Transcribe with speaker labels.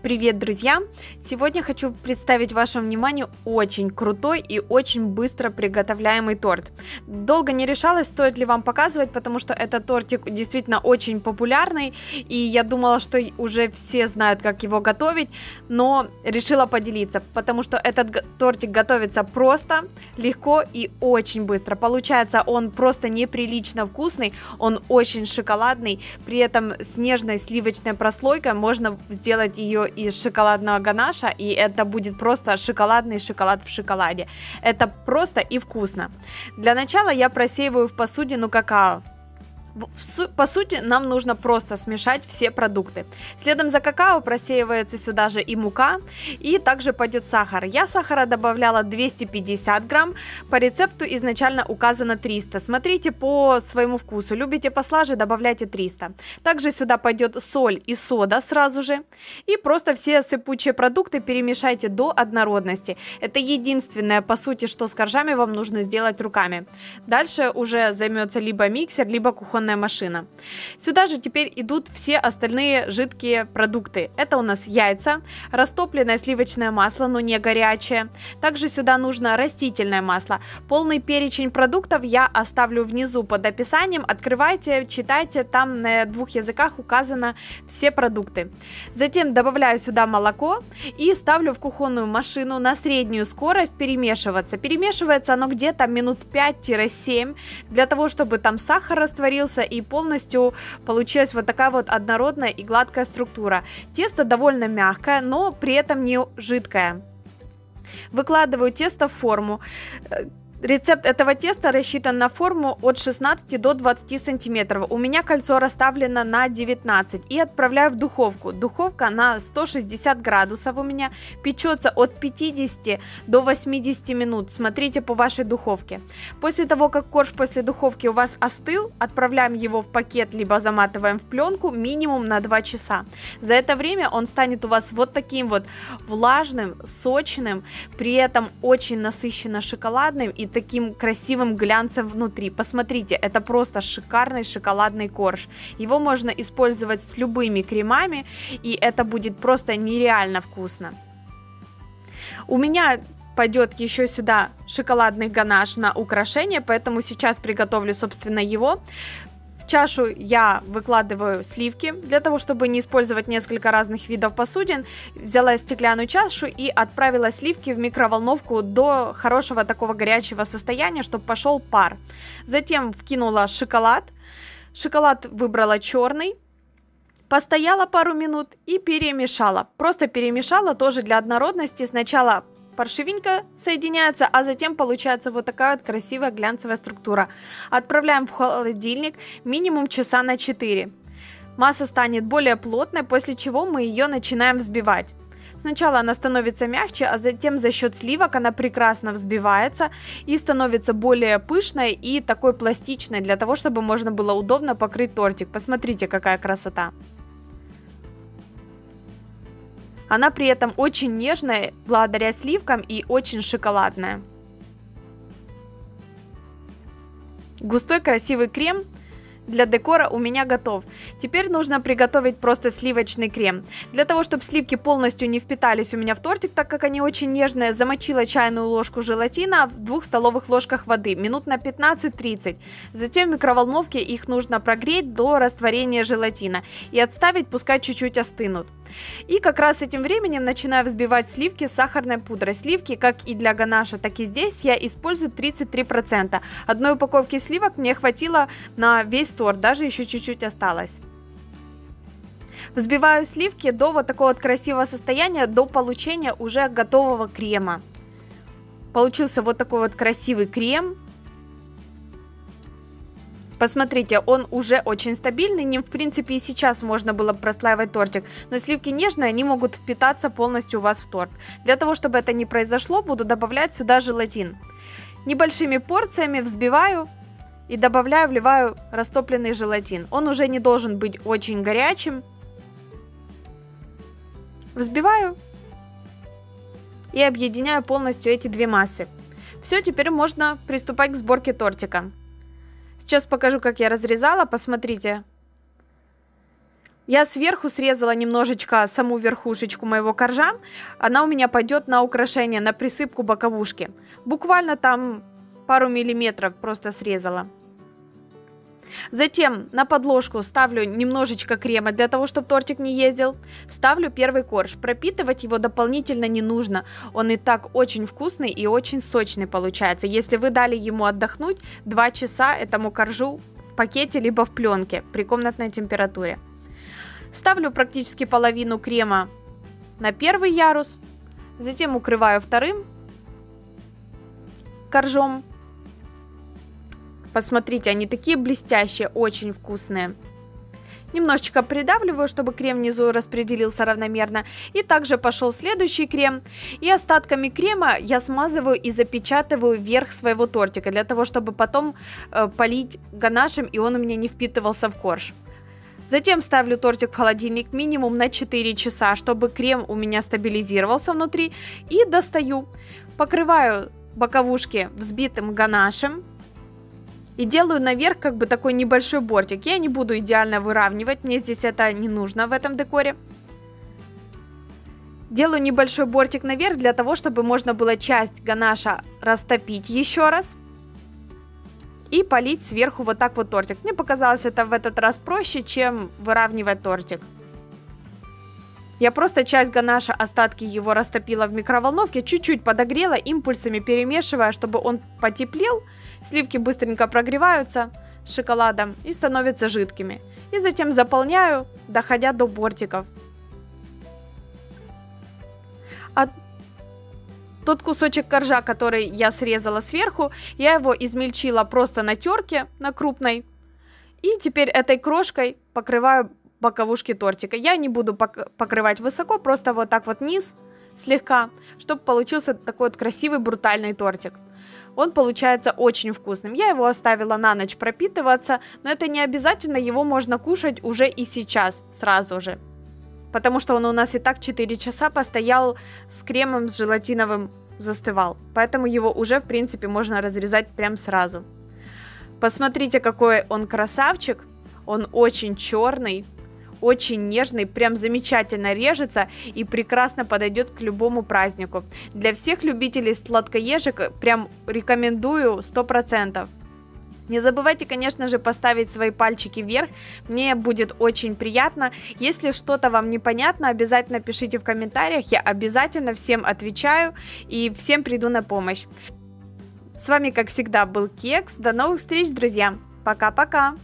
Speaker 1: Привет, друзья! Сегодня хочу представить вашему вниманию очень крутой и очень быстро приготовляемый торт. Долго не решалась, стоит ли вам показывать, потому что этот тортик действительно очень популярный, и я думала, что уже все знают, как его готовить, но решила поделиться, потому что этот тортик готовится просто, легко и очень быстро. Получается он просто неприлично вкусный, он очень шоколадный, при этом с нежной сливочной прослойкой можно сделать ее из шоколадного ганаша, и это будет просто шоколадный шоколад в шоколаде. Это просто и вкусно. Для начала я просеиваю в посудину какао по сути, нам нужно просто смешать все продукты. Следом за какао просеивается сюда же и мука, и также пойдет сахар. Я сахара добавляла 250 грамм, по рецепту изначально указано 300. Смотрите по своему вкусу, любите послаже, добавляйте 300. Также сюда пойдет соль и сода сразу же, и просто все сыпучие продукты перемешайте до однородности. Это единственное, по сути, что с коржами вам нужно сделать руками. Дальше уже займется либо миксер, либо кухонная кухонная машина. Сюда же теперь идут все остальные жидкие продукты. Это у нас яйца, растопленное сливочное масло, но не горячее. Также сюда нужно растительное масло. Полный перечень продуктов я оставлю внизу под описанием. Открывайте, читайте, там на двух языках указано все продукты. Затем добавляю сюда молоко и ставлю в кухонную машину на среднюю скорость перемешиваться. Перемешивается оно где-то минут 5-7 для того, чтобы там сахар растворился, мяса и полностью получилась вот такая вот однородная и гладкая структура. Тесто довольно мягкое, но при этом не жидкое. Выкладываю тесто в форму. Рецепт этого теста рассчитан на форму от 16 до 20 сантиметров. У меня кольцо расставлено на 19 и отправляю в духовку. Духовка на 160 градусов у меня печется от 50 до 80 минут. Смотрите по вашей духовке. После того, как корж после духовки у вас остыл, отправляем его в пакет, либо заматываем в пленку минимум на 2 часа. За это время он станет у вас вот таким вот влажным, сочным, при этом очень насыщенно шоколадным и таким красивым глянцем внутри. Посмотрите, это просто шикарный шоколадный корж. Его можно использовать с любыми кремами, и это будет просто нереально вкусно. У меня пойдет еще сюда шоколадный ганаш на украшение, поэтому сейчас приготовлю, собственно, его чашу я выкладываю сливки, для того, чтобы не использовать несколько разных видов посудин. Взяла стеклянную чашу и отправила сливки в микроволновку до хорошего такого горячего состояния, чтобы пошел пар. Затем вкинула шоколад. Шоколад выбрала черный. Постояла пару минут и перемешала. Просто перемешала тоже для однородности. Сначала паршивенько соединяется, а затем получается вот такая вот красивая глянцевая структура. Отправляем в холодильник минимум часа на 4. Масса станет более плотной, после чего мы ее начинаем взбивать. Сначала она становится мягче, а затем за счет сливок она прекрасно взбивается и становится более пышной и такой пластичной, для того, чтобы можно было удобно покрыть тортик. Посмотрите, какая красота. Она при этом очень нежная, благодаря сливкам и очень шоколадная. Густой красивый крем для декора у меня готов. Теперь нужно приготовить просто сливочный крем. Для того, чтобы сливки полностью не впитались у меня в тортик, так как они очень нежные, замочила чайную ложку желатина в двух столовых ложках воды, минут на 15-30. Затем в микроволновке их нужно прогреть до растворения желатина и отставить, пускай чуть-чуть остынут. И как раз этим временем начинаю взбивать сливки с сахарной пудрой. Сливки, как и для ганаша, так и здесь я использую 33%. Одной упаковки сливок мне хватило на весь торт, даже еще чуть-чуть осталось. Взбиваю сливки до вот такого вот красивого состояния, до получения уже готового крема. Получился вот такой вот красивый крем. Посмотрите, он уже очень стабильный, ним в принципе и сейчас можно было прослаивать тортик, но сливки нежные, они могут впитаться полностью у вас в торт. Для того, чтобы это не произошло, буду добавлять сюда желатин. Небольшими порциями взбиваю и добавляю, вливаю растопленный желатин. Он уже не должен быть очень горячим. Взбиваю и объединяю полностью эти две массы. Все, теперь можно приступать к сборке тортика. Сейчас покажу, как я разрезала, посмотрите. Я сверху срезала немножечко саму верхушечку моего коржа. Она у меня пойдет на украшение, на присыпку боковушки. Буквально там пару миллиметров просто срезала. Затем на подложку ставлю немножечко крема для того, чтобы тортик не ездил. Ставлю первый корж. Пропитывать его дополнительно не нужно. Он и так очень вкусный и очень сочный получается. Если вы дали ему отдохнуть 2 часа этому коржу в пакете либо в пленке при комнатной температуре. Ставлю практически половину крема на первый ярус, затем укрываю вторым коржом. Посмотрите, они такие блестящие, очень вкусные. Немножечко придавливаю, чтобы крем внизу распределился равномерно. И также пошел следующий крем. И остатками крема я смазываю и запечатываю верх своего тортика, для того, чтобы потом э, полить ганашем, и он у меня не впитывался в корж. Затем ставлю тортик в холодильник минимум на 4 часа, чтобы крем у меня стабилизировался внутри. И достаю. Покрываю боковушки взбитым ганашем. И делаю наверх как бы такой небольшой бортик. Я не буду идеально выравнивать, мне здесь это не нужно в этом декоре. Делаю небольшой бортик наверх для того, чтобы можно было часть ганаша растопить еще раз и полить сверху вот так вот тортик. Мне показалось это в этот раз проще, чем выравнивать тортик. Я просто часть ганаша, остатки его растопила в микроволновке, чуть-чуть подогрела, импульсами перемешивая, чтобы он потеплел. Сливки быстренько прогреваются шоколадом и становятся жидкими. И затем заполняю, доходя до бортиков. От тот кусочек коржа, который я срезала сверху, я его измельчила просто на терке, на крупной. И теперь этой крошкой покрываю боковушки тортика. Я не буду покрывать высоко, просто вот так вот низ слегка, чтобы получился такой вот красивый брутальный тортик. Он получается очень вкусным. Я его оставила на ночь пропитываться, но это не обязательно, его можно кушать уже и сейчас, сразу же потому что он у нас и так 4 часа постоял с кремом, с желатиновым застывал. Поэтому его уже, в принципе, можно разрезать прям сразу. Посмотрите, какой он красавчик. Он очень черный, очень нежный, прям замечательно режется и прекрасно подойдет к любому празднику. Для всех любителей сладкоежек прям рекомендую 100%. Не забывайте, конечно же, поставить свои пальчики вверх, мне будет очень приятно. Если что-то вам непонятно, обязательно пишите в комментариях, я обязательно всем отвечаю и всем приду на помощь. С вами, как всегда, был Кекс. До новых встреч, друзья. Пока-пока.